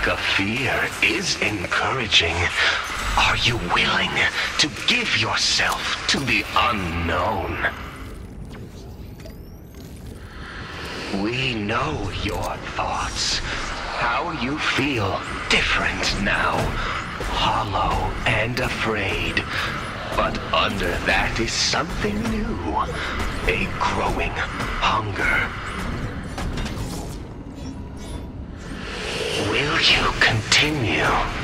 Lack of fear is encouraging. Are you willing to give yourself to the unknown? We know your thoughts. How you feel different now. Hollow and afraid. But under that is something new. A growing hunger. You continue?